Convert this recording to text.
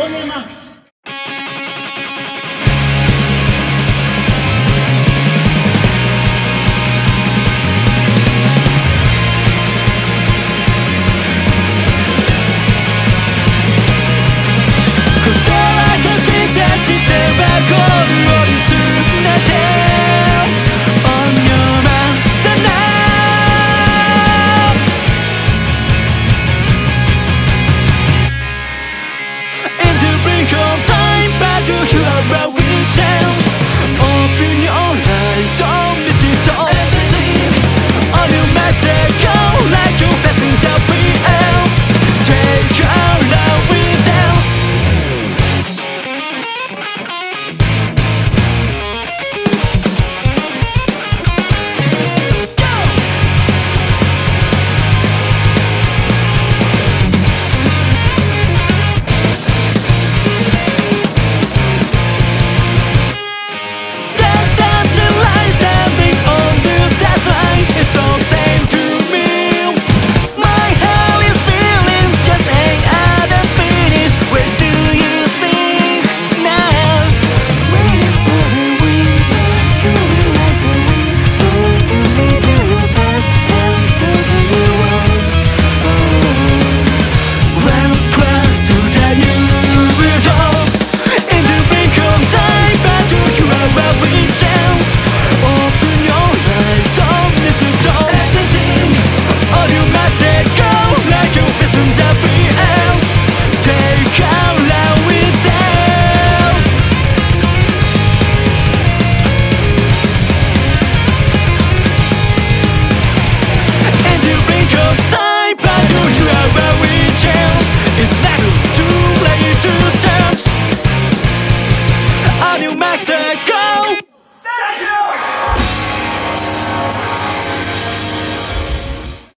Onimax. look around.